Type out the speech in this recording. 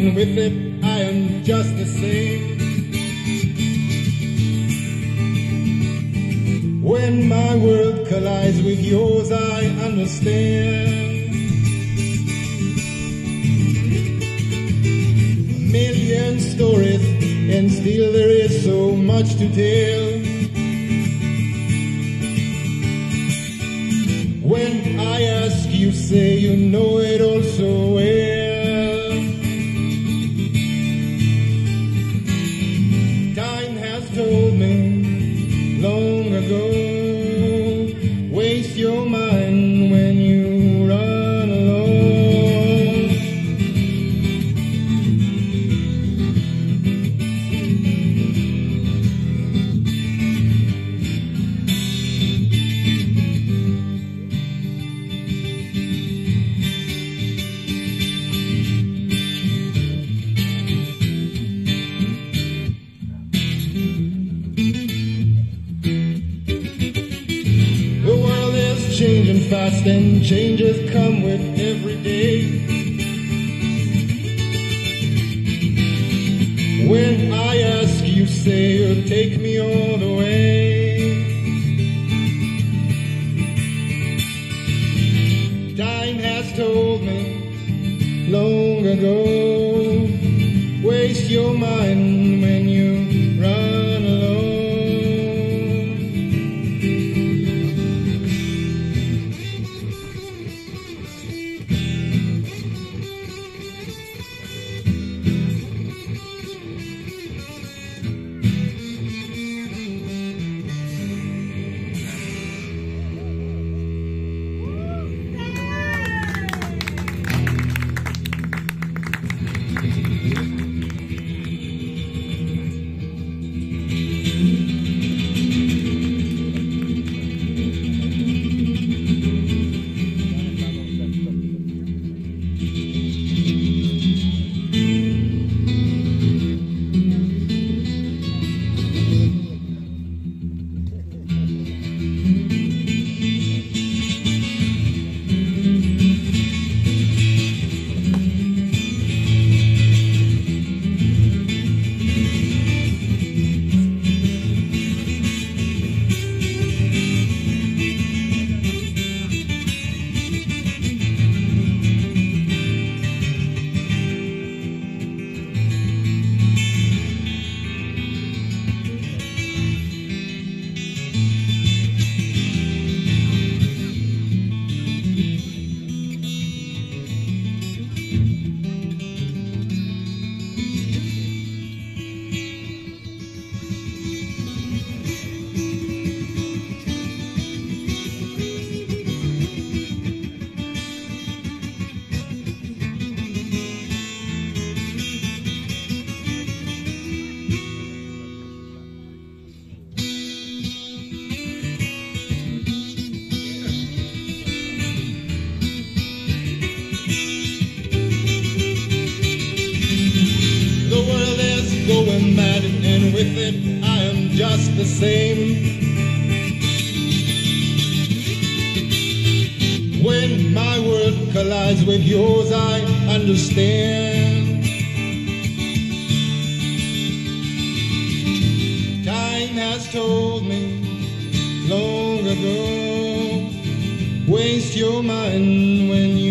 and with it I am just the same. When my world collides with yours, I understand. A million stories, and still there is so much to tell. When I ask, you say you know long fast and changes come with every day. When I ask you say you'll take me all the way. Time has told me long ago, waste your mind with it I am just the same. When my world collides with yours, I understand. Time has told me long ago, waste your mind when you